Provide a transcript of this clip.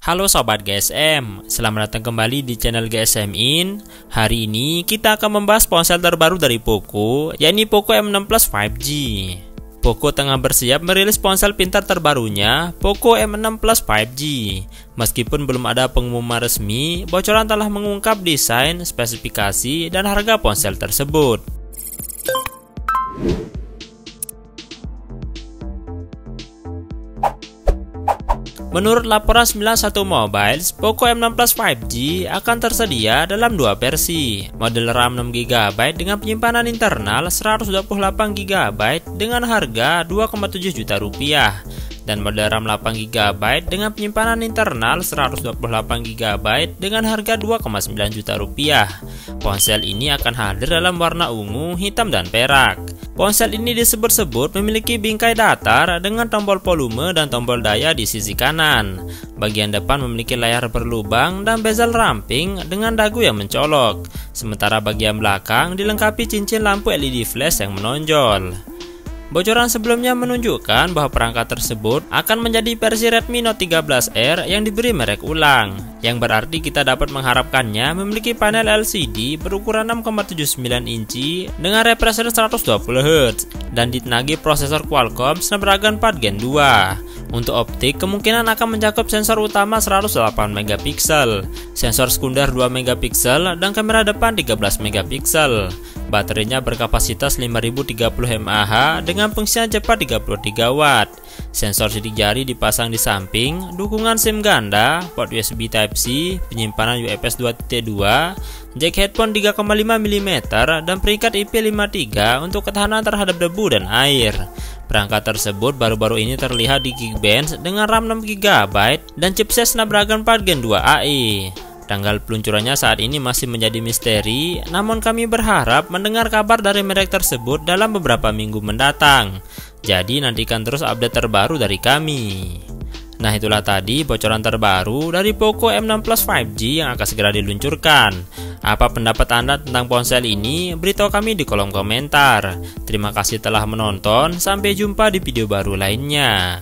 Halo Sobat GSM, selamat datang kembali di channel GSM In. Hari ini kita akan membahas ponsel terbaru dari Poco, yakni Poco M6 Plus 5G Poco tengah bersiap merilis ponsel pintar terbarunya, Poco M6 Plus 5G Meskipun belum ada pengumuman resmi, bocoran telah mengungkap desain, spesifikasi, dan harga ponsel tersebut Menurut laporan 91 Mobiles, Poco M6 Plus 5G akan tersedia dalam dua versi. Model RAM 6GB dengan penyimpanan internal 128GB dengan harga 2,7 juta rupiah dan model RAM 8GB dengan penyimpanan internal 128GB dengan harga 2,9 juta rupiah. Ponsel ini akan hadir dalam warna ungu, hitam, dan perak. Ponsel ini disebut-sebut memiliki bingkai datar dengan tombol volume dan tombol daya di sisi kanan. Bagian depan memiliki layar berlubang dan bezel ramping dengan dagu yang mencolok. Sementara bagian belakang dilengkapi cincin lampu LED flash yang menonjol. Bocoran sebelumnya menunjukkan bahwa perangkat tersebut akan menjadi versi Redmi Note 13R yang diberi merek ulang, yang berarti kita dapat mengharapkannya memiliki panel LCD berukuran 6,79 inci dengan refresh rate 120 Hz dan ditenagi prosesor Qualcomm Snapdragon 4 Gen 2. Untuk optik, kemungkinan akan mencakup sensor utama 108 megapiksel, sensor sekunder 2 megapiksel, dan kamera depan 13 megapiksel. Baterainya berkapasitas 5030 mAh dengan fungsi cepat 33 watt. Sensor sidik jari dipasang di samping, dukungan SIM ganda, port USB Type-C, penyimpanan UFS 2.2, jack headphone 3,5 mm, dan peringkat IP53 untuk ketahanan terhadap debu dan air. Perangkat tersebut baru-baru ini terlihat di Geekbench dengan RAM 6GB dan chipset Snapdragon 4 Gen 2 AI. Tanggal peluncurannya saat ini masih menjadi misteri, namun kami berharap mendengar kabar dari merek tersebut dalam beberapa minggu mendatang. Jadi nantikan terus update terbaru dari kami. Nah itulah tadi bocoran terbaru dari Poco M6 Plus 5G yang akan segera diluncurkan. Apa pendapat Anda tentang ponsel ini? Beritahu kami di kolom komentar. Terima kasih telah menonton, sampai jumpa di video baru lainnya.